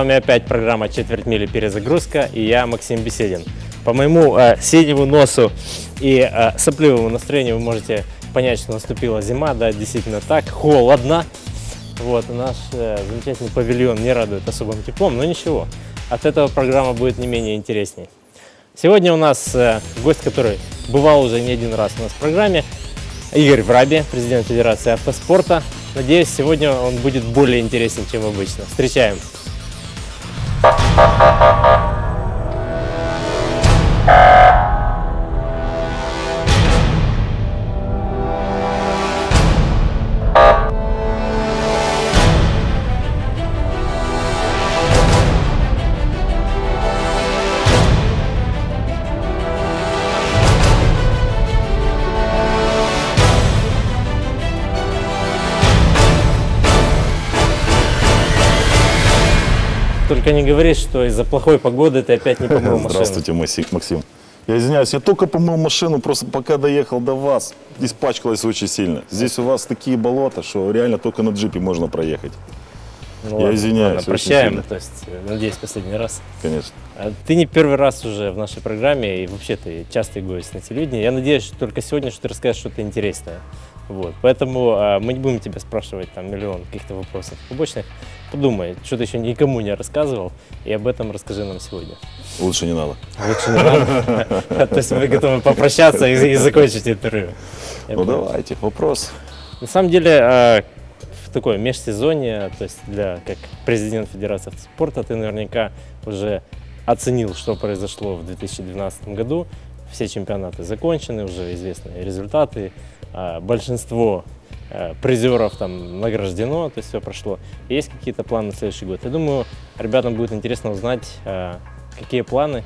Вами опять программа «Четверть мили перезагрузка» и я, Максим Беседин. По моему э, синему носу и э, сопливому настроению вы можете понять, что наступила зима. Да, действительно так, холодно. Вот, наш э, замечательный павильон не радует особым теплом, но ничего. От этого программа будет не менее интересней. Сегодня у нас э, гость, который бывал уже не один раз у нас в программе, Игорь Враби, президент Федерации автоспорта. Надеюсь, сегодня он будет более интересен, чем обычно. Встречаем. Thank you. Только не говори, что из-за плохой погоды ты опять не помыл машину. Здравствуйте, Максим. Я извиняюсь, я только помыл машину, просто пока доехал до вас, испачкалась очень сильно. Здесь у вас такие болота, что реально только на джипе можно проехать. Ну Я извиняюсь, очень прощаем, сильно. то есть, э, надеюсь, последний раз. Конечно. А Ты не первый раз уже в нашей программе, и вообще ты частый гость на телевидении. Я надеюсь, что только сегодня, что ты расскажешь что-то интересное. Вот. Поэтому а, мы не будем тебя спрашивать там миллион каких-то вопросов побочных. Подумай, что ты еще никому не рассказывал, и об этом расскажи нам сегодня. Лучше не надо. Лучше не надо. То есть мы готовы попрощаться и закончить интервью. Ну давайте, вопрос. На самом деле, э, в такое межсезонье, то есть для как президент Федерации автоспорта, ты наверняка уже оценил, что произошло в 2012 году. Все чемпионаты закончены, уже известны результаты. А, Большинство э, призеров там награждено, то есть все прошло. Есть какие-то планы на следующий год? Я думаю, ребятам будет интересно узнать, э, какие планы,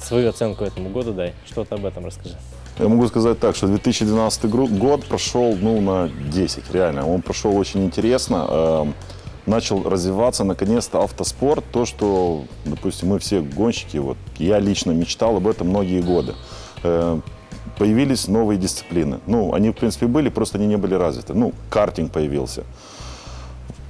свою оценку этому году дай. Что-то об этом расскажи. Я могу сказать так, что 2012 гру- год прошел ну, на 10, реально. Он прошел очень интересно. Эм, Начал развиваться наконец-то автоспорт. То, что, допустим, мы все гонщики, вот я лично мечтал об этом многие годы. Появились новые дисциплины. Ну, они, в принципе, были, просто они не были развиты. Ну, картинг появился.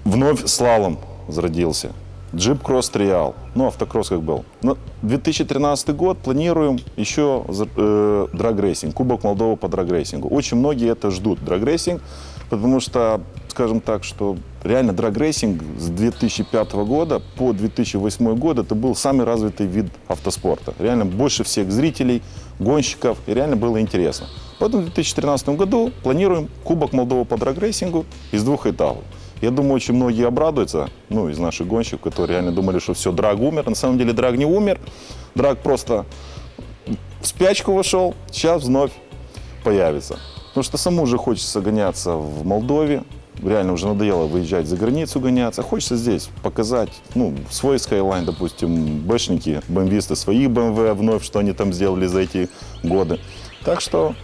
Вновь слалом зародился. Джип кросс триал. Ну, автокросс как был. На 2013 год планируем еще э, драгрейсинг, Кубок Молдовы по драгрейсингу. Очень многие это ждут, драгрейсинг, потому что, скажем так, что реально драгрейсинг с 2005 года по 2008 год это был самый развитый вид автоспорта. Реально больше всех зрителей, гонщиков, и реально было интересно. Поэтому в 2013 году планируем Кубок Молдовы по драгрейсингу из двух этапов. Я думаю, очень многие обрадуются, ну, из наших гонщиков, которые реально думали, что все, драг умер. На самом деле драг не умер. Драг просто в спячку вошел, сейчас вновь появится. Потому что самому уже хочется гоняться в Молдове. Реально уже надоело выезжать за границу гоняться. Хочется здесь показать, ну, свой Skyline, допустим, бэшники, бэмвисты, свои BMW вновь, что они там сделали за эти годы. Так что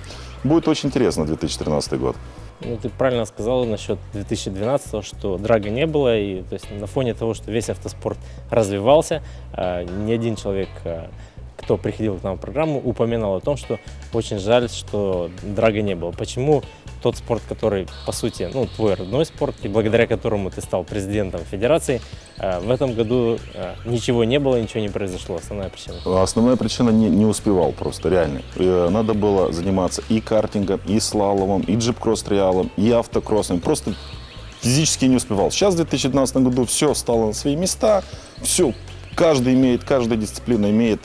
будет очень интересно 2013 год. Ну, ты правильно сказал насчет 2012, что драга не было, и то есть на фоне того, что весь автоспорт развивался, а, ни один человек, а, кто приходил к нам в программу, упоминал о том, что очень жаль, что драга не было. Почему тот спорт, который, по сути, ну, твой родной спорт, и благодаря которому ты стал президентом федерации, а, в этом году а, ничего не было, ничего не произошло. Основная причина. Основная причина не, не успевал просто, реально. Э, Надо было заниматься и картингом, и слаломом, и джип-кросс-триалом, и автокроссом. Просто физически не успевал. Сейчас в 2012 году все стало на свои места, все, каждый имеет, каждая дисциплина имеет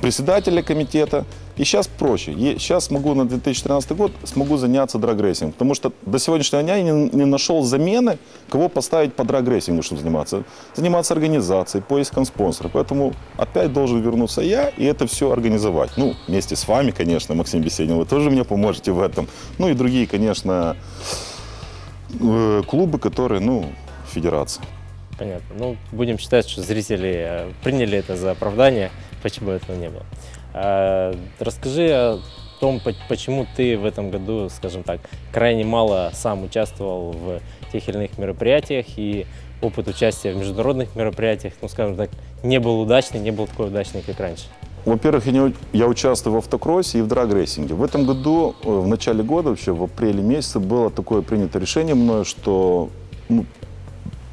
председателя комитета. И сейчас проще. Е- Сейчас смогу на 2013 год смогу заняться драгрейсингом. Потому что до сегодняшнего дня я не, не нашел замены, кого поставить по драгрейсингу, чтобы заниматься. Заниматься организацией, поиском спонсора. Поэтому опять должен вернуться я и это все организовать. Ну, вместе с вами, конечно, Максим Беседин, вы тоже мне поможете в этом. Ну и другие, конечно, э, клубы, которые, ну, федерация. Понятно. Ну, будем считать, что зрители э, приняли это за оправдание, почему этого не было. А, расскажи о том, по- почему ты в этом году, скажем так, крайне мало сам участвовал в тех или иных мероприятиях и опыт участия в международных мероприятиях, ну, скажем так, не был удачный, не был такой удачный, как раньше. Во-первых, я, я участвую в автокроссе и в драг-рейсинге. В этом году, э, в начале года, вообще в апреле месяце, было такое принято решение мною, что ну,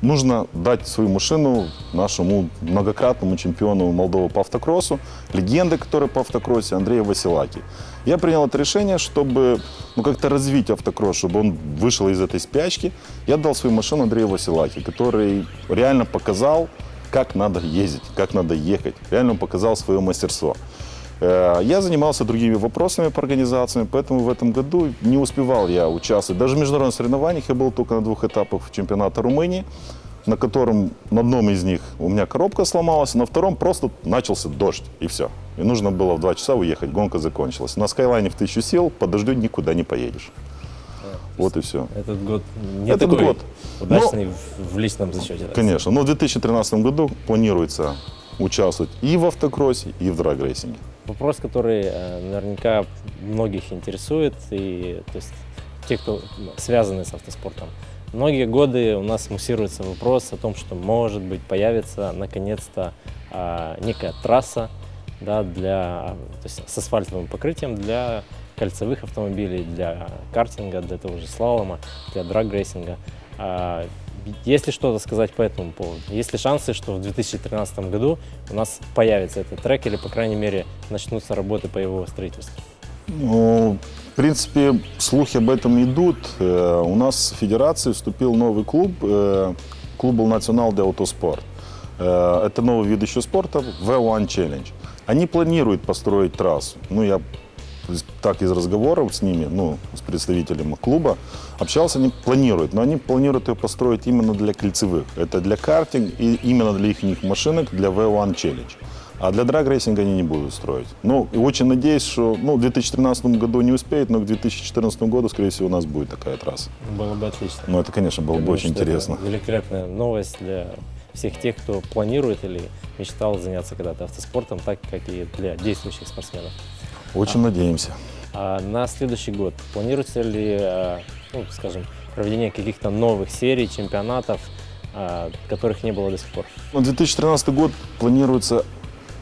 нужно дать свою машину нашему многократному чемпиону Молдовы по автокроссу, легенде, который по автокроссе, Андрею Василаки. Я принял это решение, чтобы ну, как-то развить автокросс, чтобы он вышел из этой спячки. Я дал свою машину Андрею Василаки, который реально показал, как надо ездить, как надо ехать. Реально он показал свое мастерство. Э, Я занимался другими вопросами по организациям, поэтому в этом году не успевал я участвовать. Даже в международных соревнованиях я был только на двух этапах чемпионата Румынии, на котором на одном из них у меня коробка сломалась, на втором просто начался дождь, и все. И нужно было в два часа уехать, гонка закончилась. На Скайлайне в тысячу сил, по дождю никуда не поедешь. Вот и все. Этот год не Этот такой год. удачный в, в личном зачете. Конечно, но в 2013 году планируется участвовать и в автокроссе, и в драгрейсинге. Вопрос, который э, наверняка многих интересует, и то есть те, кто связаны с автоспортом. Многие годы у нас муссируется вопрос о том, что может быть появится наконец-то а, некая трасса да, для, то есть с асфальтовым покрытием для кольцевых автомобилей, для картинга, для того же слалома, для драг-рейсинга. А, есть ли что-то сказать по этому поводу? Есть ли шансы, что в 2013 году у нас появится этот трек или, по крайней мере, начнутся работы по его строительству? Ну, в принципе, слухи об этом идут. Э, У нас в федерации вступил новый клуб, э, клуб Национал де Автоспорт. Э, Это новый вид еще спорта, V1 Challenge. Они планируют построить трассу. Ну, я так из разговоров с ними, ну, с представителем клуба, общался, они планируют, но они планируют ее построить именно для кольцевых. Это для картинг и именно для их машинок, для V1 Challenge. А для драг-рейсинга они не будут строить. Ну, и очень надеюсь, что ну, в 2013 году не успеют, но к 2014 году, скорее всего, у нас будет такая трасса. Было бы отлично. Ну, это, конечно, было Я бы думаю, очень интересно. великолепная новость для всех тех, кто планирует или мечтал заняться когда-то автоспортом, так как и для действующих спортсменов. Очень надеемся. А на следующий год планируется ли, э, ну, скажем, проведение каких-то новых серий, чемпионатов, э, которых не было до сих пор? На 2013 год планируется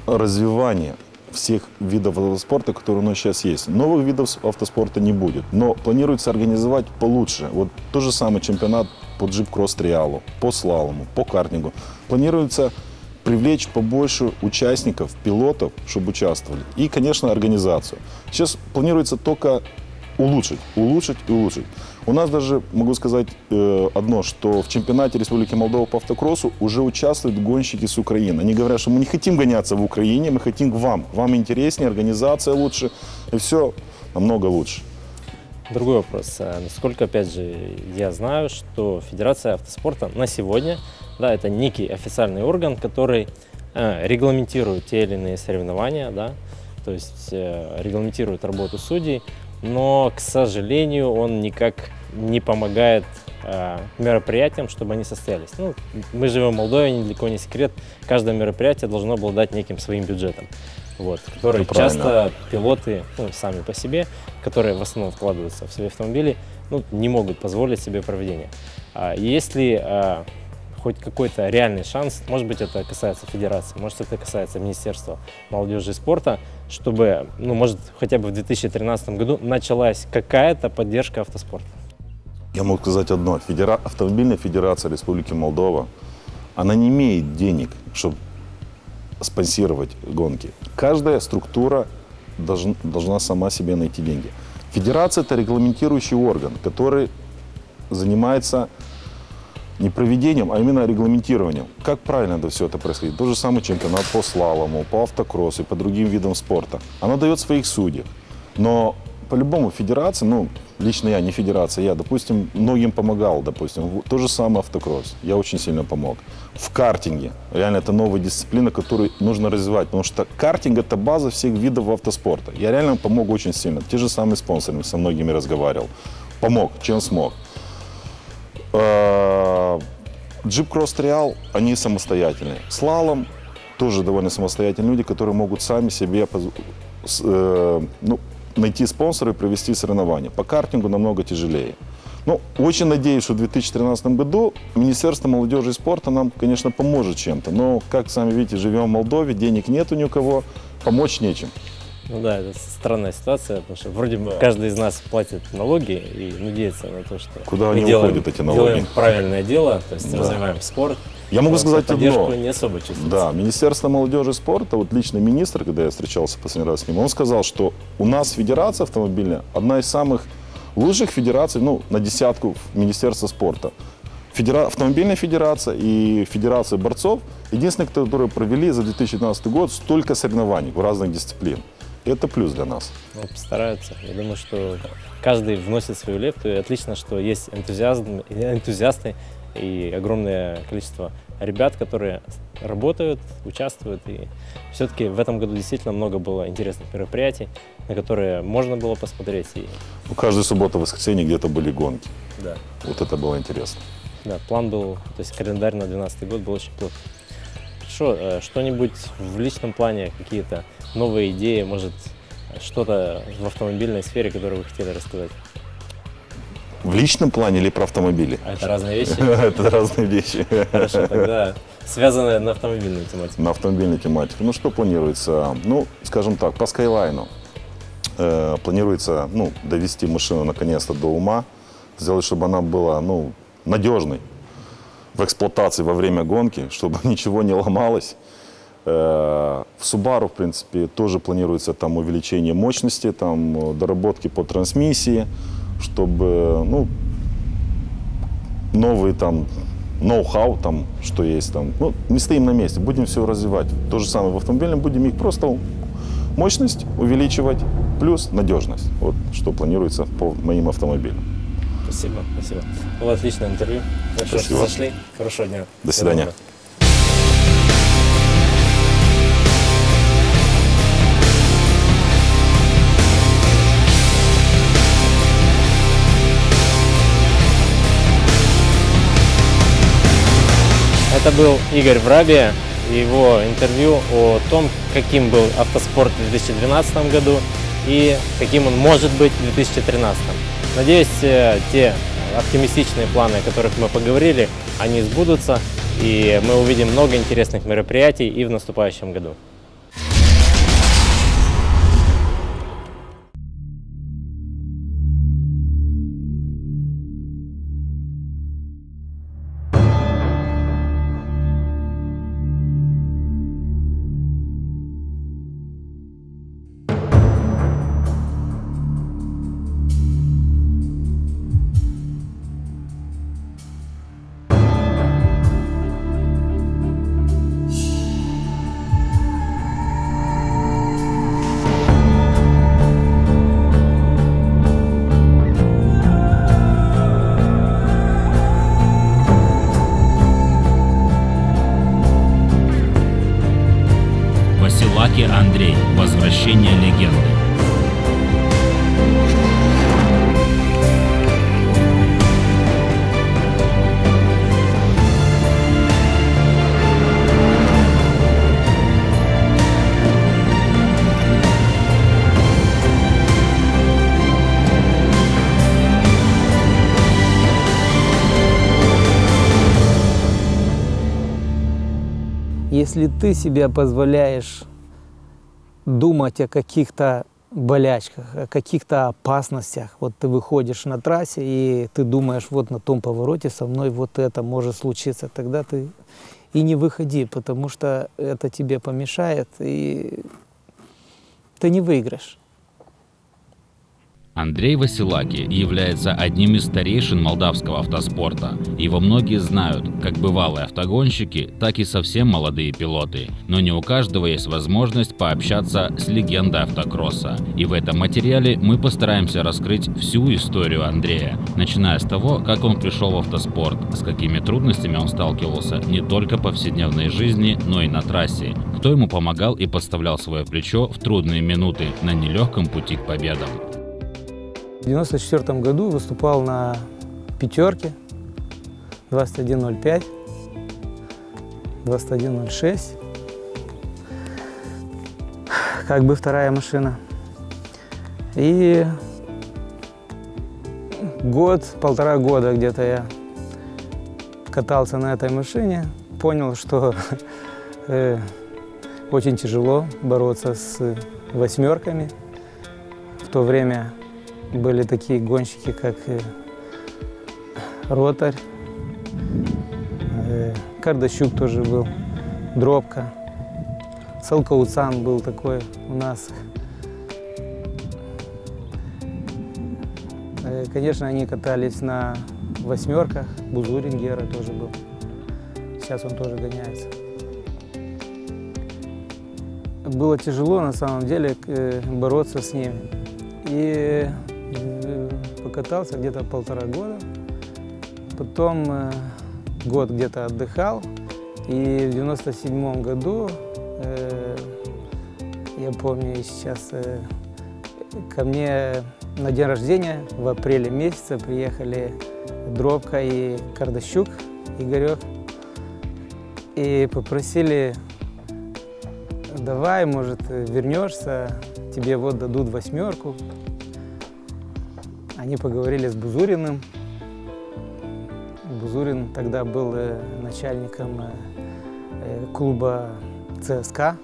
развивание всех видов автоспорта, которые у нас сейчас есть. Новых видов автоспорта не будет, но планируется организовать получше. Вот тот же самый чемпионат по джип-кросс-триалу, по слалому, по картингу. Планируется привлечь побольше участников, пилотов, чтобы участвовали. И, конечно, организацию. Сейчас планируется только улучшить, улучшить и улучшить. У нас даже, могу сказать э, одно, что в чемпионате Республики Молдова по автокроссу уже участвуют гонщики с Украины. Они говорят, что мы не хотим гоняться в Украине, мы хотим к вам. Вам интереснее, организация лучше, и все намного лучше. Другой вопрос. А Насколько, опять же, я знаю, что Федерация автоспорта на сегодня, да, это некий официальный орган, который э, регламентирует те или иные соревнования, да, то есть э, регламентирует работу судей, но, к сожалению, он никак не помогает э, мероприятиям, чтобы они состоялись. Ну, мы живем в Молдове, недалеко не секрет, каждое мероприятие должно обладать неким своим бюджетом, вот, который Это правильно. часто пилоты ну, сами по себе, которые в основном вкладываются в свои автомобили, ну, не могут позволить себе проведение. А есть ли а, хоть какой-то реальный шанс, может быть, это касается федерации, может, это касается Министерства молодежи и спорта, чтобы, ну, может, хотя бы в 2013 году началась какая-то поддержка автоспорта? Я могу сказать одно. Федера- Автомобильная федерация Республики Молдова, она не имеет денег, чтобы спонсировать гонки. Каждая структура должн- должна сама себе найти деньги. Федерация – это регламентирующий орган, который занимается не проведением, а именно регламентированием. Как правильно это все это происходит? Тот же самый чемпионат по слалому, по автокроссу и по другим видам спорта. Она дает своих судей. Но по-любому федерация, ну, лично я, не федерация, я, допустим, многим помогал, допустим, то же самое автокросс, я очень сильно помог. В картинге, реально, это новая дисциплина, которую нужно развивать, потому что картинг – это база всех видов автоспорта. Я реально помог очень сильно. Те же самые спонсоры, со многими разговаривал. Помог, чем смог. Э, Джип Кросс Триал, они самостоятельные. Слалом тоже довольно самостоятельные люди, которые могут сами себе э, ну, найти спонсора и провести соревнования. По картингу намного тяжелее. Ну, очень надеюсь, что в 2013 году Министерство молодежи и спорта нам, конечно, поможет чем-то. Но, как сами видите, живем в Молдове, денег нет ни у кого, помочь нечем. Ну да, это странная ситуация, потому что вроде бы каждый из нас платит налоги и надеется на то, что Куда мы они делаем, уходят, эти налоги? делаем правильное дело, то есть Да. развиваем спорт. Я могу сказать одно. не особо чувствуется. Да, Министерство молодежи и спорта, вот личный министр, когда я встречался последний раз с ним, он сказал, что у нас федерация автомобильная одна из самых лучших федераций, ну, на десятку Министерства спорта. Федера- Автомобильная федерация и Федерация борцов единственные, которые провели за 2012 год столько соревнований в разных дисциплинах. Это плюс для нас. Ну, постараются. Я думаю, что каждый вносит свою лепту. И отлично, что есть энтузиазм, энтузиасты и огромное количество ребят, которые работают, участвуют. И все-таки в этом году действительно много было интересных мероприятий, на которые можно было посмотреть. И, Ну, каждую субботу, воскресенье где-то были гонки. да, Вот это было интересно. да, план был, то есть календарь на 2012 год был очень плотный. Хорошо, э, что-нибудь в личном плане, какие-то новые идеи, может, что-то в автомобильной сфере, которое вы хотели рассказать? В личном плане или про автомобили? А это разные вещи? Это разные вещи. Хорошо, тогда связанные на автомобильную тематику. на автомобильной тематике. Ну, что планируется? Ну, скажем так, по Скайлайну э, планируется ну, довести машину наконец-то до ума, сделать, чтобы она была ну, надежной в эксплуатации во время гонки, чтобы ничего не ломалось. Э, В Subaru, в принципе, тоже планируется там увеличение мощности, там э, доработки по трансмиссии, чтобы ну, новые там ноу-хау, там, что есть там. Ну, не стоим на месте, будем все развивать. То же самое в автомобильном, будем их просто мощность увеличивать, плюс надежность. Вот что планируется по моим автомобилям. Спасибо, спасибо. Было отличное интервью. Хорошо, что Спасибо. зашли. Хорошего дня. До свидания. доброго. Это был Игорь Врабия и его интервью о том, каким был автоспорт в 2012 году и каким он может быть в 2013. Надеюсь, э, те оптимистичные планы, о которых мы поговорили, они сбудутся, и мы увидим много интересных мероприятий и в наступающем году. Если ты себе позволяешь думать о каких-то болячках, о каких-то опасностях, вот ты выходишь на трассе и ты думаешь, вот на том повороте со мной вот это может случиться, тогда ты и не выходи, потому что это тебе помешает, и ты не выиграешь. Андрей Василаки является одним из старейшин молдавского автоспорта. Его многие знают, как бывалые автогонщики, так и совсем молодые пилоты. Но не у каждого есть возможность пообщаться с легендой автокросса. И в этом материале мы постараемся раскрыть всю историю Андрея, начиная с того, как он пришел в автоспорт, с какими трудностями он сталкивался не только в повседневной жизни, но и на трассе, кто ему помогал и подставлял свое плечо в трудные минуты на нелегком пути к победам. В 1994 году выступал на пятерке 21.05, 21.06. Как бы вторая машина. И год, полтора года где-то я катался на этой машине, понял, что э, очень тяжело бороться с восьмерками. В то время были такие гонщики, как э, Ротарь, э, Кардащук тоже был, Дробка, Салкауцан был такой у нас. Э, Конечно, они катались на восьмерках, Бузурин Гера тоже был. Сейчас он тоже гоняется. Было тяжело на самом деле бороться с ними. И покатался где-то полтора года. Потом э, год где-то отдыхал. И в 97 году, э, я помню сейчас, э, ко мне на день рождения в апреле месяце приехали Дробка и Кардащук, Игорек. И попросили, давай, может, вернешься, тебе вот дадут восьмерку. Они поговорили с Бузуриным. Бузурин тогда был э, начальником э, э, клуба ЦСКА.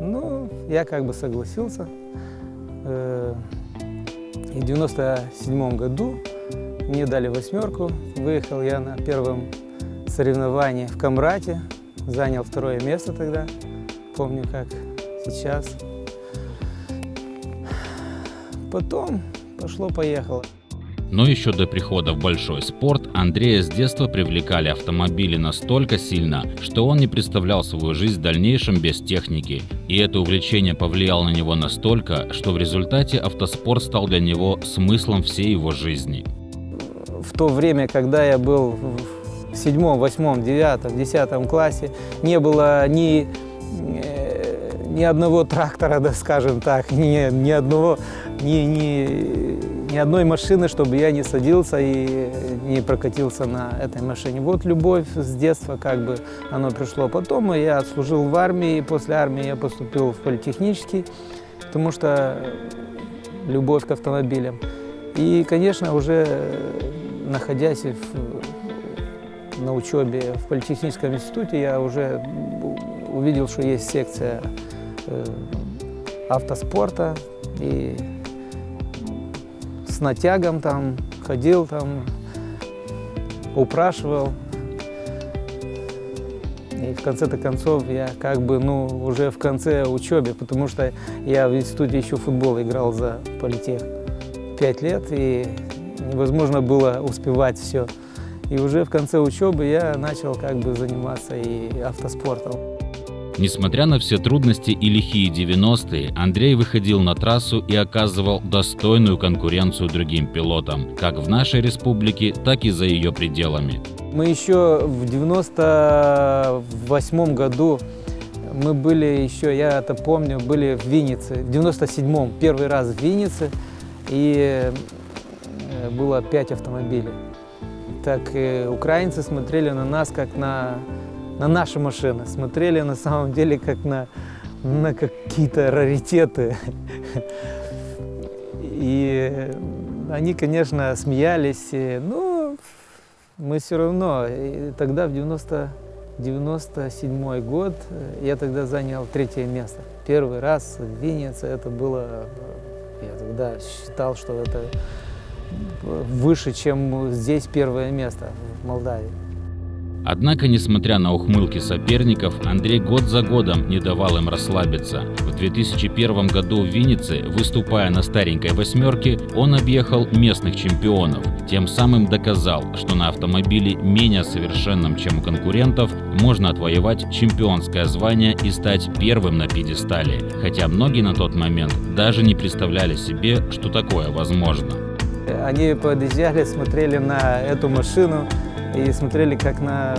Ну, я как бы согласился. И в 97 году мне дали восьмерку. Выехал я на первом соревновании в Камрате. Занял второе место тогда. Помню, как сейчас. Потом пошло-поехало. Но еще до прихода в большой спорт Андрея с детства привлекали автомобили настолько сильно, что он не представлял свою жизнь в дальнейшем без техники. И это увлечение повлияло на него настолько, что в результате автоспорт стал для него смыслом всей его жизни. в то время, когда я был в седьмом, восьмом, девятом, десятом классе, не было ни, э, ни одного трактора, да, скажем так, ни, ни одного, ни, ни, ни одной машины, чтобы я не садился и не прокатился на этой машине. Вот любовь с детства как бы оно пришло. Потом я отслужил в армии, после армии я поступил в политехнический, потому что любовь к автомобилям. И, конечно, уже э, находясь в- на учебе в политехническом институте, я уже увидел, что есть секция э, автоспорта. И с натягом там ходил, там упрашивал. И в конце-то концов я как бы, ну, уже в конце учебы, потому что я в институте еще футбол играл за политех пять лет, и невозможно было успевать все. И уже в конце учебы я начал как бы заниматься и автоспортом. Несмотря на все трудности и лихие 90-е, Андрей выходил на трассу и оказывал достойную конкуренцию другим пилотам, как в нашей республике, так и за ее пределами. Мы еще в 98 году, мы были еще, я это помню, были в Виннице, в 97-м, первый раз в Виннице, и э, было пять автомобилей. Так э, украинцы смотрели на нас как на, на наши машины, смотрели на самом деле как на, на какие-то раритеты. И они, конечно, смеялись. и, Ну, мы все равно. И тогда в 90, 97 год э, я тогда занял третье место. Первый раз в Виннице это было, э, я тогда считал, что это выше, чем здесь первое место в Молдавии. Однако, несмотря на ухмылки соперников, Андрей год за годом не давал им расслабиться. В 2001 году в Виннице, выступая на старенькой восьмерке, он объехал местных чемпионов. Тем самым доказал, что на автомобиле менее совершенном, чем у конкурентов, можно отвоевать чемпионское звание и стать первым на пьедестале. Хотя многие на тот момент даже не представляли себе, что такое возможно. Они подъезжали, смотрели на эту машину и смотрели как на...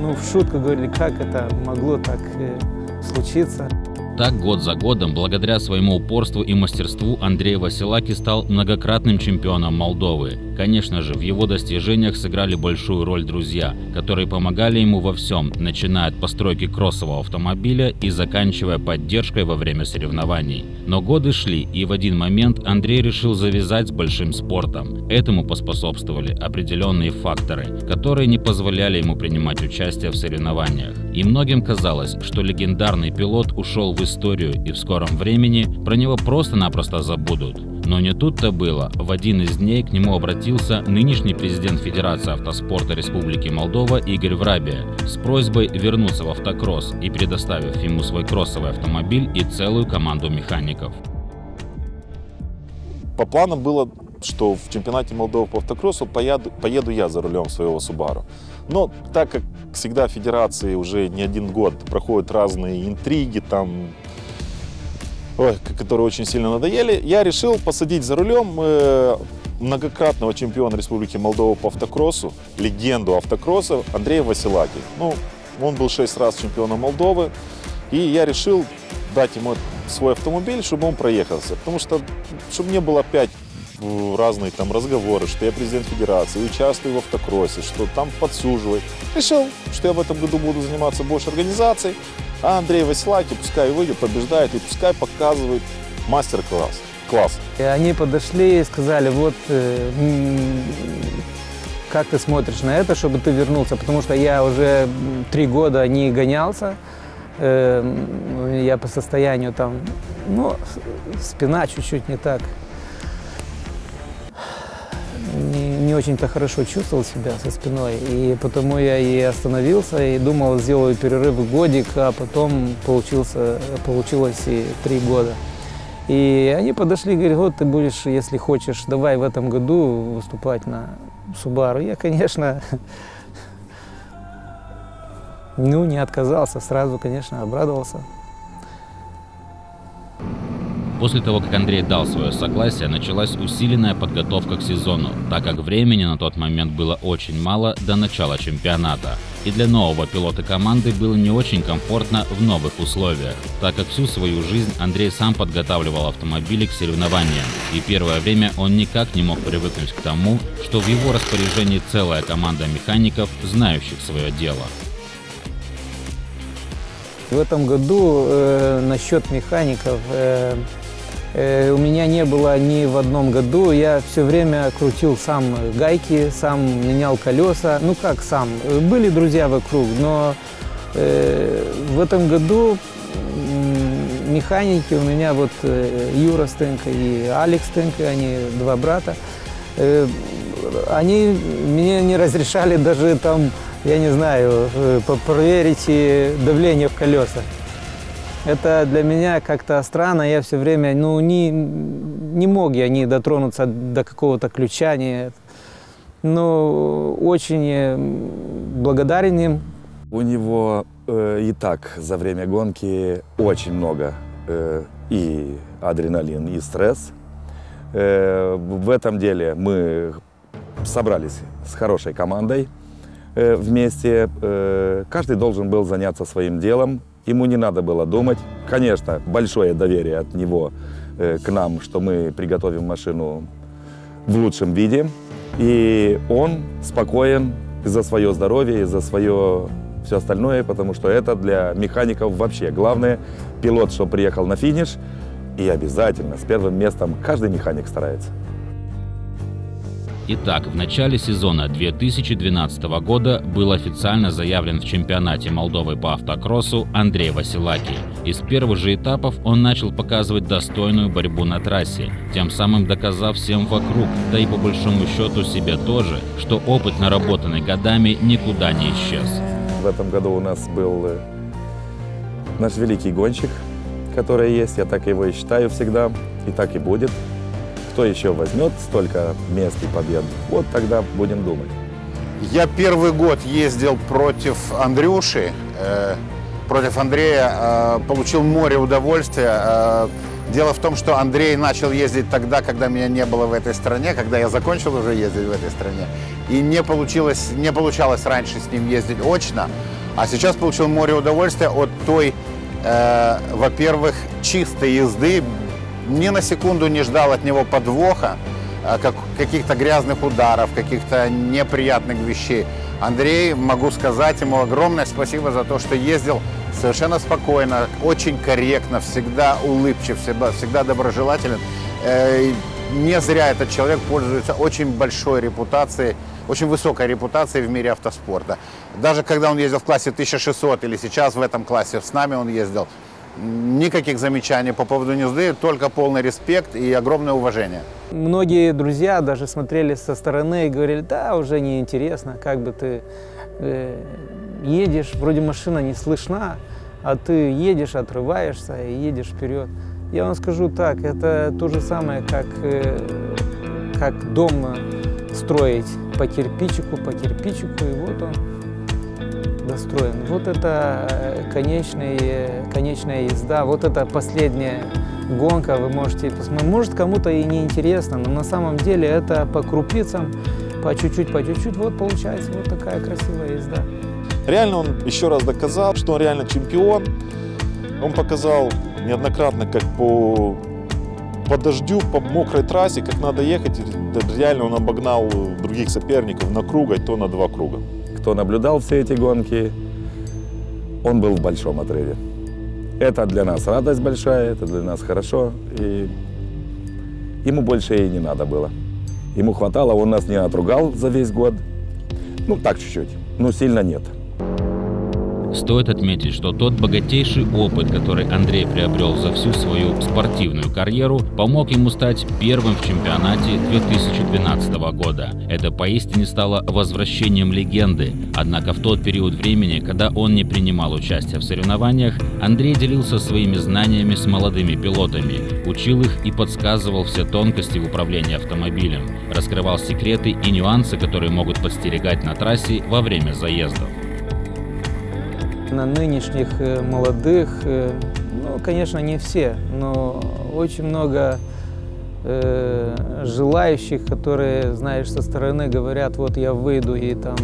Ну, в шутку говорили, как это могло так э, случиться. Так, год за годом, благодаря своему упорству и мастерству, Андрей Василаки стал многократным чемпионом Молдовы. Конечно же, в его достижениях сыграли большую роль друзья, которые помогали ему во всем, начиная от постройки кроссового автомобиля и заканчивая поддержкой во время соревнований. Но годы шли, и в один момент Андрей решил завязать с большим спортом. Этому поспособствовали определенные факторы, которые не позволяли ему принимать участие в соревнованиях. И многим казалось, что легендарный пилот ушел в историю и в скором времени про него просто-напросто забудут. Но не тут-то было. В один из дней к нему обратился нынешний президент Федерации автоспорта Республики Молдова Игорь Врабия с просьбой вернуться в автокросс и предоставив ему свой кроссовый автомобиль и целую команду механиков. По плану было, что в чемпионате Молдовы по автокроссу поеду, поеду я за рулем своего Субару. Но так как всегда в федерации уже не один год проходят разные интриги, там которые очень сильно надоели, я решил посадить за рулем э, многократного чемпиона Республики Молдова по автокроссу, легенду автокросса Андрея Василаки. Ну, он был шесть раз чемпионом Молдовы, и я решил дать ему свой автомобиль, чтобы он проехался. Потому что, чтобы не было опять э, разные там разговоры, что я президент федерации, участвую в автокроссе, что там подсуживаю. Решил, что я в этом году буду заниматься больше организацией, а Андрей Василаки пускай выйдет, побеждает и пускай показывает мастер-класс. Класс. И они подошли и сказали, вот э, как ты смотришь на это, чтобы ты вернулся, потому что я уже три года не гонялся, э, я по состоянию там, ну, спина чуть-чуть не так, не, очень-то хорошо чувствовал себя со спиной, и потому я и остановился, и думал, сделаю перерыв годик, а потом получился, получилось и три года. И они подошли говорят, вот ты будешь, если хочешь, давай в этом году выступать на Субару. Я, конечно, ну, не отказался, сразу, конечно, обрадовался. После того, как Андрей дал свое согласие, началась усиленная подготовка к сезону, так как времени на тот момент было очень мало до начала чемпионата. И для нового пилота команды было не очень комфортно в новых условиях, так как всю свою жизнь Андрей сам подготавливал автомобили к соревнованиям, и первое время он никак не мог привыкнуть к тому, что в его распоряжении целая команда механиков, знающих свое дело. В этом году э, насчет механиков э, у меня не было ни в одном году. Я все время крутил сам гайки, сам менял колеса. Ну как сам? Были друзья вокруг, но э, в этом году механики у меня вот э, Юра Стенко и Алекс Стенко, они два брата. Э, они мне не разрешали даже там, я не знаю, э, проверить давление в колесах. Это для меня как-то странно. Я все время, ну, не, не мог я не дотронуться до какого-то ключа. Не, но очень э, благодарен им. У него э, и так за время гонки очень много э, и адреналин, и стресс. Э, в этом деле мы собрались с хорошей командой э, вместе. Э, каждый должен был заняться своим делом. Ему не надо было думать. Конечно, большое доверие от него э, к нам, что мы приготовим машину в лучшем виде. И он спокоен за свое здоровье, и за свое все остальное, потому что это для механиков вообще главное. Пилот, что приехал на финиш, и обязательно с первым местом каждый механик старается. Итак, в начале сезона 2012 года был официально заявлен в чемпионате Молдовы по автокроссу Андрей Василаки. Из первых же этапов он начал показывать достойную борьбу на трассе, тем самым доказав всем вокруг, да и по большому счету себе тоже, что опыт, наработанный годами, никуда не исчез. В этом году у нас был э, наш великий гонщик, который есть. Я так его и считаю всегда, и так и будет. Кто еще возьмет столько мест и побед, вот тогда будем думать. Я первый год ездил против Андрюши, э, против Андрея, э, получил море удовольствия. Э, дело в том, что Андрей начал ездить тогда, когда меня не было в этой стране, когда я закончил уже ездить в этой стране. И не получилось, не получалось раньше с ним ездить очно, а сейчас получил море удовольствия от той, э, во-первых, чистой езды, ни на секунду не ждал от него подвоха. э, как, каких-то грязных ударов, каких-то неприятных вещей. Андрей, могу сказать ему огромное спасибо за то, что ездил совершенно спокойно, очень корректно, всегда улыбчив, всегда, всегда доброжелателен. Э, не зря этот человек пользуется очень большой репутацией, очень высокой репутацией в мире автоспорта. Даже когда он ездил в классе 1600 или сейчас в этом классе с нами он ездил, никаких замечаний по поводу Ньюзды, только полный респект и огромное уважение. Многие друзья даже смотрели со стороны и говорили, да, уже неинтересно, как бы ты э, едешь, вроде машина не слышна, а ты едешь, отрываешься и едешь вперед. Я вам скажу так, это то же самое, как, э, как дом строить по кирпичику, по кирпичику, и вот он достроен. Вот это э, конечный, э, конечная езда, вот это последняя гонка, вы можете посмотреть. Может, кому-то и не интересно, но на самом деле это по крупицам, по чуть-чуть, по чуть-чуть, вот получается вот такая красивая езда. Реально он еще раз доказал, что он реально чемпион. Он показал неоднократно, как по, по дождю, по мокрой трассе, как надо ехать. Реально он обогнал других соперников на круг, а то на два круга. Кто наблюдал все эти гонки, он был в большом отрыве. Это для нас радость большая, это для нас хорошо. И ему больше и не надо было. Ему хватало, он нас не отругал за весь год. Ну, так чуть-чуть, но сильно нет. Стоит отметить, что тот богатейший опыт, который Андрей приобрел за всю свою спортивную карьеру, помог ему стать первым в чемпионате 2012 года. Это поистине стало возвращением легенды. Однако в тот период времени, когда он не принимал участия в соревнованиях, Андрей делился своими знаниями с молодыми пилотами, учил их и подсказывал все тонкости в управлении автомобилем, раскрывал секреты и нюансы, которые могут подстерегать на трассе во время заездов на нынешних э, молодых, э, ну, конечно, не все, но очень много э, желающих, которые, знаешь, со стороны говорят, вот я выйду и там,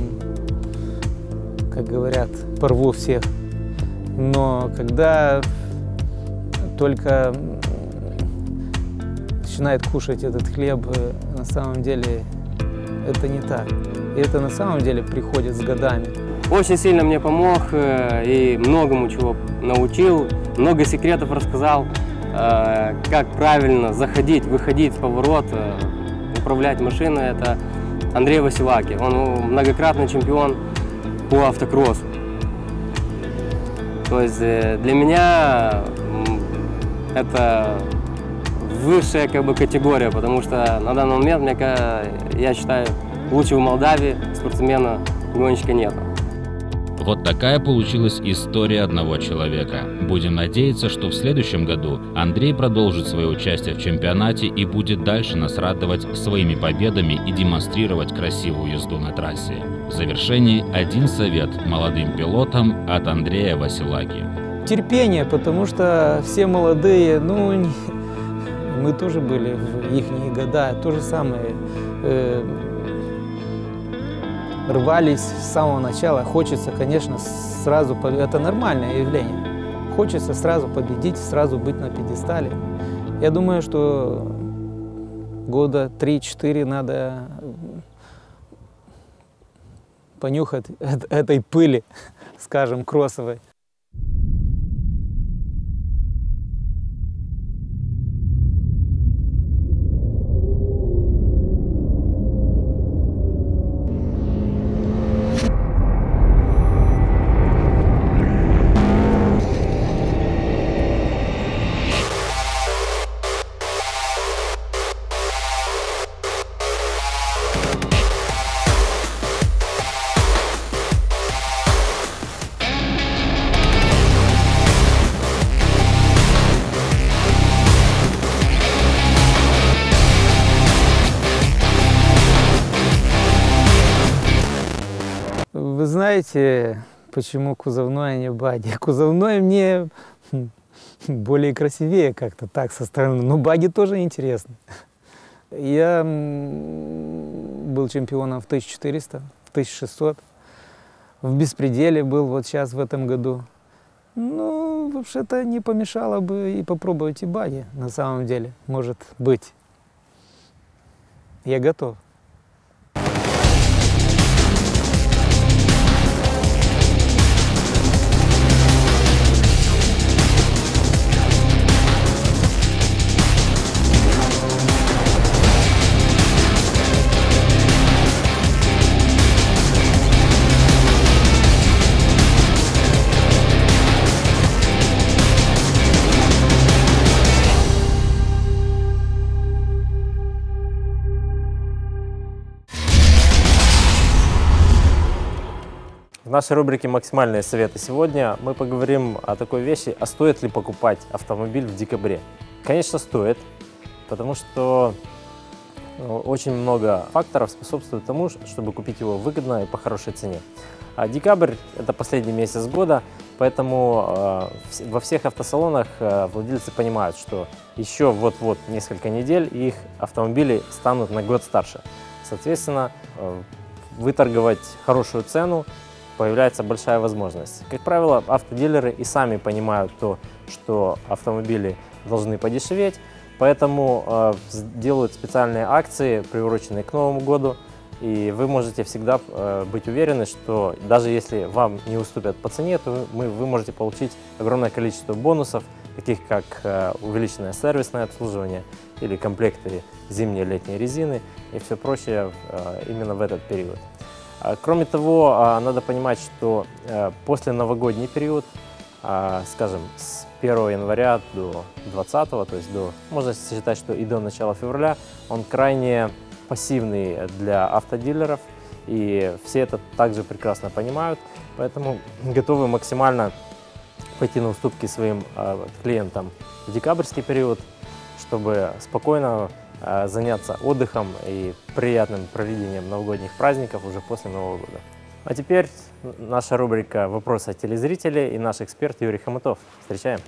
как говорят, порву всех. Но когда только начинает кушать этот хлеб, э, на самом деле это не так. И это на самом деле приходит с годами. Очень сильно мне помог э, и многому чего научил, много секретов рассказал, э, как правильно заходить, выходить с поворота, управлять машиной. Это Андрей Василаки. Он многократный чемпион по автокроссу. То есть э, для меня это высшая как бы, категория, потому что на данный момент, мне, я считаю, лучше в Молдавии спортсмена гонщика нет. Вот такая получилась история одного человека. Будем надеяться, что в следующем году Андрей продолжит свое участие в чемпионате и будет дальше нас радовать своими победами и демонстрировать красивую езду на трассе. В завершении один совет молодым пилотам от Андрея Василаки. Терпение, потому что все молодые, ну, мы тоже были в их года, то же самое. Э, рвались с самого начала. Хочется, конечно, сразу, это нормальное явление. Хочется сразу победить, сразу быть на пьедестале. Я думаю, что года 3-4 надо понюхать этой пыли, скажем, кроссовой. Почему кузовной, а не баги? Кузовной мне более красивее как-то так со стороны, но баги тоже интересны. Я был чемпионом в 1400, в 1600, в беспределе был вот сейчас в этом году. Ну, вообще-то не помешало бы и попробовать и баги на самом деле, может быть. Я готов. В нашей рубрике «Максимальные советы» сегодня мы поговорим о такой вещи, а стоит ли покупать автомобиль в декабре. Конечно, стоит, потому что э, очень много факторов способствует тому, чтобы купить его выгодно и по хорошей цене. А декабрь – это последний месяц года, поэтому э, во всех автосалонах э, владельцы понимают, что еще вот-вот несколько недель их автомобили станут на год старше. Соответственно, выторговать хорошую цену появляется большая возможность. Как правило, автодилеры и сами понимают то, что автомобили должны подешеветь, поэтому э, делают специальные акции, приуроченные к Новому году, и вы можете всегда э, быть уверены, что даже если вам не уступят по цене, то вы, вы можете получить огромное количество бонусов, таких как э, увеличенное сервисное обслуживание или комплекты зимней и летней резины и все прочее э, именно в этот период. А, Кроме того, а, надо понимать, что э, после новогодний период, а, скажем, с 1 января до 20, то есть до, можно считать, что и до начала февраля, он крайне пассивный для автодилеров, и все это также прекрасно понимают, поэтому готовы максимально пойти на уступки своим клиентам в декабрьский период, чтобы спокойно заняться отдыхом и приятным проведением новогодних праздников уже после Нового года. А теперь наша рубрика «Вопросы от телезрителей» и наш эксперт Юрий Хомутов. Встречаем.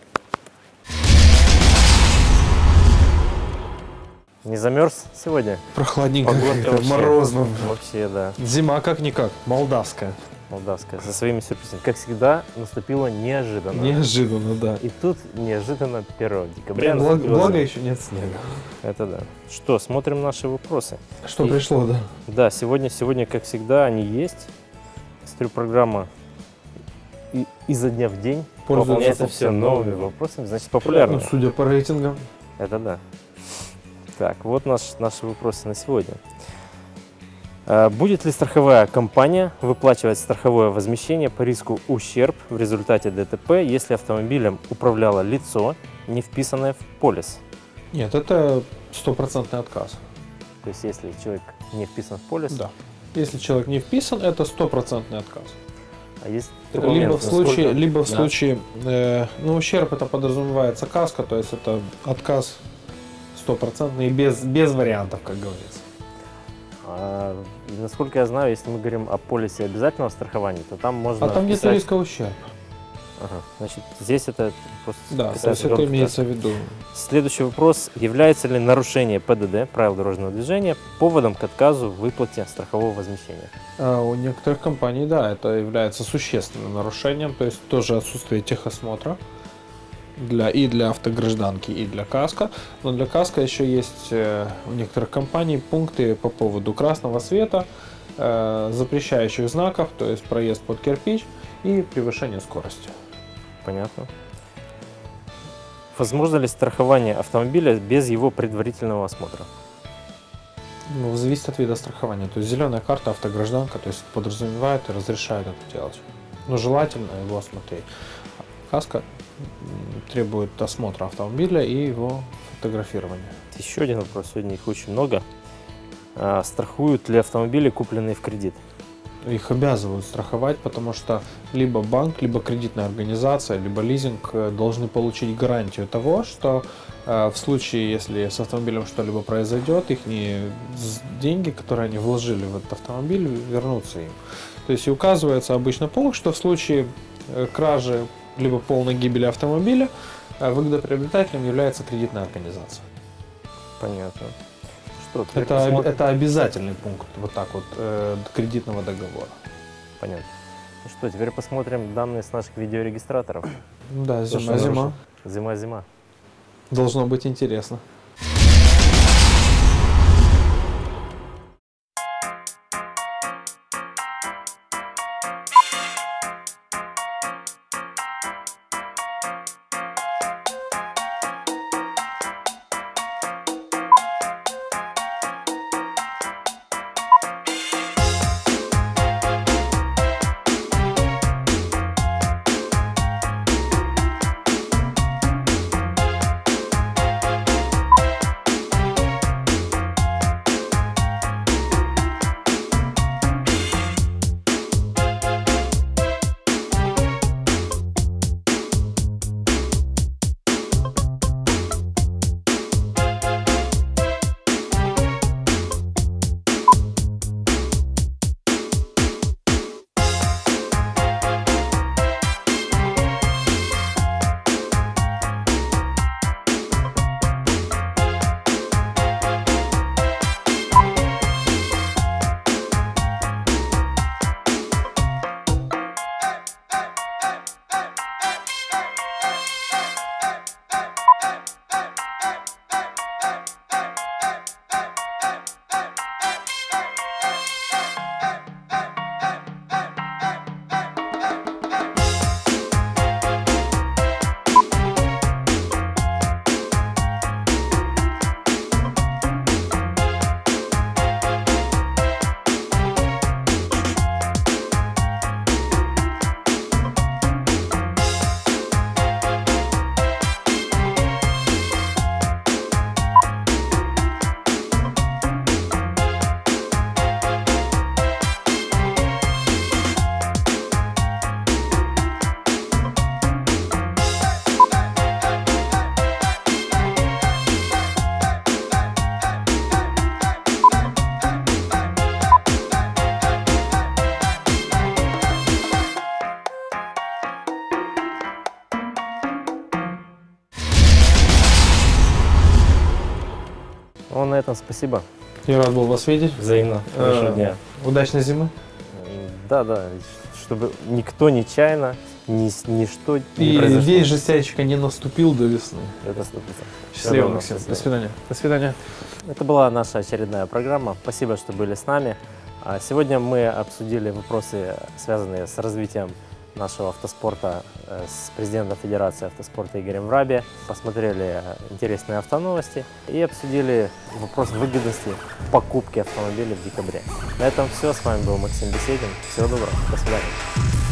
Не замерз сегодня? Прохладненько, Погода вообще- морозно. Вообще, да, Зима как-никак, молдавская. Молдавская, со своими сюрпризами. Как всегда, наступила неожиданно. Неожиданно, да. И тут неожиданно 1 декабря Благо, наступила благо зима. еще нет снега. Это да. Что, смотрим наши вопросы. Что И- пришло, да? Да, сегодня, сегодня, как всегда, они есть. Смотрю, программа и, изо дня в день пополняется все новыми вопросами. Значит, Ну, популярно. судя по рейтингам. Это да. Так, вот наш, наши вопросы на сегодня. А, Будет ли страховая компания выплачивать страховое возмещение по риску ущерб в результате ДТП, если автомобилем управляло лицо, не вписанное в полис? Нет, это стопроцентный отказ. То есть, если человек не вписан в полис, Да. Если человек не вписан, это стопроцентный отказ. а есть такой Либо момент, в случае, насколько- либо в Да. случае, э, ну, ущерб это подразумевается каска, то есть это отказ стопроцентный и без, без вариантов, как говорится. А, насколько я знаю, если мы говорим о полисе обязательного страхования, то там можно. А там нет вписать- риска ущерба. Ага, значит, здесь это просто. Да, то есть это имеется в виду. Следующий вопрос. Является ли нарушение ПДД, правил дорожного движения, поводом к отказу в выплате страхового возмещения? А у некоторых компаний, да, это является существенным нарушением, то есть тоже отсутствие техосмотра для, и для автогражданки, и для каска. Но для каска еще есть э, у некоторых компаний пункты по поводу красного света, э, запрещающих знаков, то есть проезд под кирпич и превышение скорости. Понятно. Возможно ли страхование автомобиля без его предварительного осмотра? Ну, зависит от вида страхования. То есть зеленая карта автогражданка, то есть подразумевает и разрешает это делать. Но желательно его осмотреть. Каска требует осмотра автомобиля и его фотографирования. Еще один вопрос, сегодня их очень много. А, страхуют ли автомобили, купленные в кредит? Их обязывают страховать, потому что либо банк, либо кредитная организация, либо лизинг э, должны получить гарантию того, что э, в случае, если с автомобилем что-либо произойдет, их деньги, которые они вложили в этот автомобиль, вернутся им. То есть указывается обычно пункт, что в случае э, кражи либо полной гибели автомобиля э, выгодоприобретателем является кредитная организация. Понятно. Что, Это, посмотрим. это обязательный пункт вот так вот э, кредитного договора. Понятно. Ну что, теперь посмотрим данные с наших видеорегистраторов. Да, что зима, зима. нарушил? Зима-зима. Должно быть интересно. Этом спасибо. Я рад был вас видеть. Взаимно. Хорошего Э, дня. Удачной зимы. М, Да, да. Чтобы никто нечаянно, ни, ничто не И произошло. день не наступил до весны. Это 100%. Счастливо, Максим. До свидания. До свидания. Это была наша очередная программа. Спасибо, что были с нами. А Сегодня мы обсудили вопросы, связанные с развитием нашего автоспорта э, с президентом Федерации автоспорта Игорем Враби. Посмотрели интересные автоновости и обсудили вопрос выгодности покупки автомобиля в декабре. На этом все. С вами был Максим Беседин. Всего доброго. До свидания.